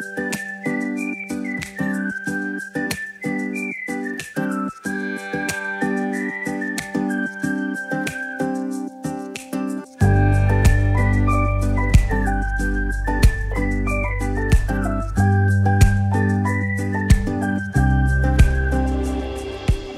Thank you.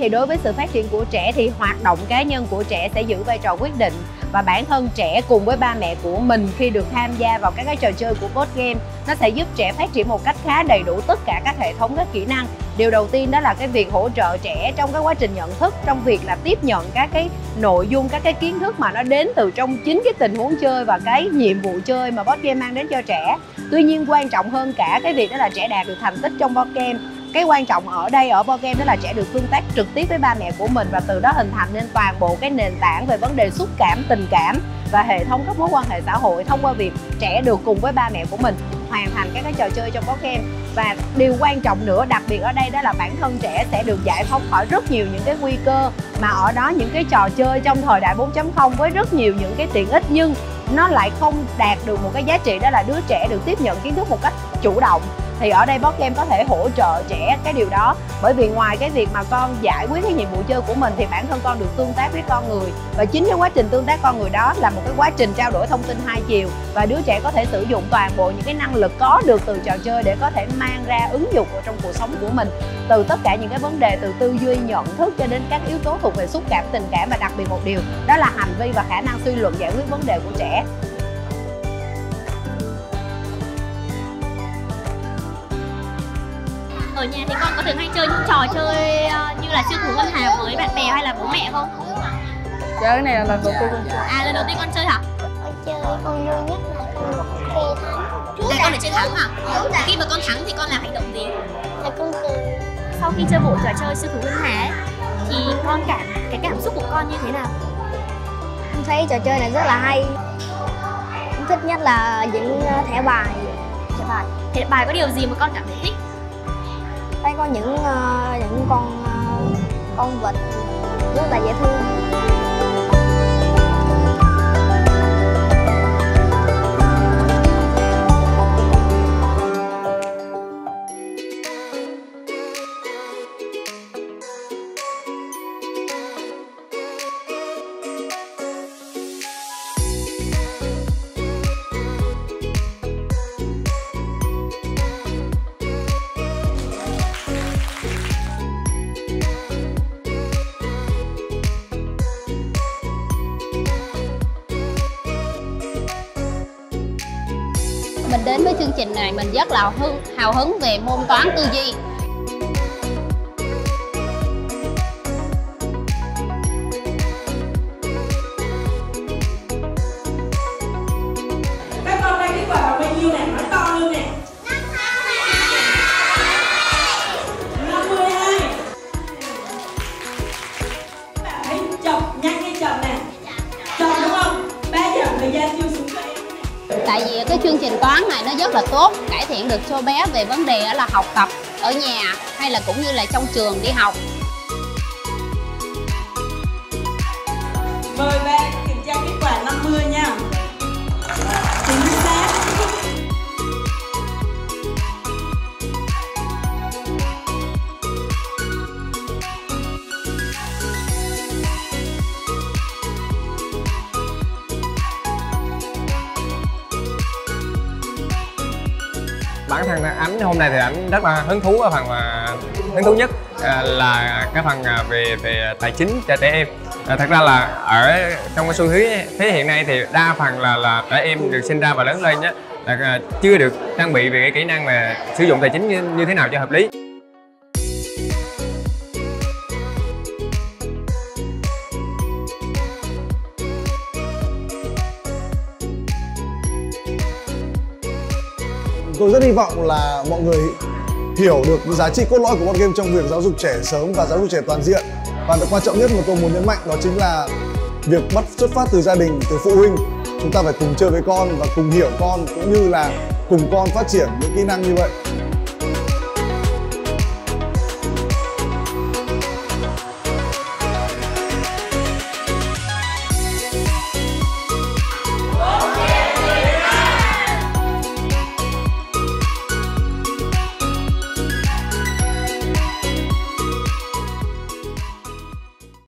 Thì đối với sự phát triển của trẻ thì hoạt động cá nhân của trẻ sẽ giữ vai trò quyết định. Và bản thân trẻ cùng với ba mẹ của mình khi được tham gia vào các cái trò chơi của board game, nó sẽ giúp trẻ phát triển một cách khá đầy đủ tất cả các hệ thống, các kỹ năng. Điều đầu tiên đó là cái việc hỗ trợ trẻ trong cái quá trình nhận thức, trong việc là tiếp nhận các cái nội dung, các cái kiến thức mà nó đến từ trong chính cái tình huống chơi và cái nhiệm vụ chơi mà board game mang đến cho trẻ. Tuy nhiên, quan trọng hơn cả cái việc đó là trẻ đạt được thành tích trong board game cái quan trọng ở đây ở board game đó là trẻ được tương tác trực tiếp với ba mẹ của mình và từ đó hình thành nên toàn bộ cái nền tảng về vấn đề xúc cảm, tình cảm và hệ thống các mối quan hệ xã hội thông qua việc trẻ được cùng với ba mẹ của mình hoàn thành các cái trò chơi trong board game. Và điều quan trọng nữa, đặc biệt ở đây đó là bản thân trẻ sẽ được giải phóng khỏi rất nhiều những cái nguy cơ mà ở đó những cái trò chơi trong thời đại 4.0 với rất nhiều những cái tiện ích nhưng nó lại không đạt được một cái giá trị, đó là đứa trẻ được tiếp nhận kiến thức một cách chủ động thì ở đây board game có thể hỗ trợ trẻ cái điều đó. Bởi vì ngoài cái việc mà con giải quyết cái nhiệm vụ chơi của mình thì bản thân con được tương tác với con người. Và chính cái quá trình tương tác con người đó là một cái quá trình trao đổi thông tin hai chiều. Và đứa trẻ có thể sử dụng toàn bộ những cái năng lực có được từ trò chơi để có thể mang ra ứng dụng vào trong cuộc sống của mình. Từ tất cả những cái vấn đề từ tư duy, nhận thức cho đến các yếu tố thuộc về xúc cảm, tình cảm và đặc biệt một điều, đó là hành vi và khả năng suy luận giải quyết vấn đề của trẻ. Ở nhà thì con có thường hay chơi những trò chơi ờ, như là siêu thủ ngân hàng với bạn bè hay là bố mẹ không? Chơi cái này là lần đầu tiên à lần đầu tiên con chơi hả? Con chơi con vui nhất là con khi thắng. Là con để chơi thắng hả? Khi mà con thắng thì con làm hành động gì? Là con cười. Sau khi chơi bộ trò chơi siêu thủ ngân hà ấy, thì con cảm cái cảm xúc của con như thế nào? Con thấy trò chơi này rất là hay. Con thích nhất là những ờ, thẻ bài. Thẻ bài. Thẻ bài có điều gì mà con cảm thấy thích thấy có những ờ, những con ờ, con vịt rất là dễ thương. Mình đến với chương trình này mình rất là hưng, hào hứng về môn toán tư duy. Cái chương trình toán này nó rất là tốt, cải thiện được cho bé về vấn đề là học tập ở nhà hay là cũng như là trong trường đi học. Bản thân ảnh hôm nay thì ảnh rất là hứng thú ở phần mà hứng thú nhất à, là cái phần à, về về tài chính cho trẻ em. À, thật ra là ở trong cái xu thế thế hiện nay thì đa phần là là trẻ em được sinh ra và lớn lên nhé là à, chưa được trang bị về cái kỹ năng mà sử dụng tài chính như, như thế nào cho hợp lý. Tôi rất hy vọng là mọi người hiểu được giá trị cốt lõi của board game trong việc giáo dục trẻ sớm và giáo dục trẻ toàn diện. Và điều quan trọng nhất mà tôi muốn nhấn mạnh đó chính là việc bắt xuất phát từ gia đình, từ phụ huynh. Chúng ta phải cùng chơi với con và cùng hiểu con cũng như là cùng con phát triển những kỹ năng như vậy.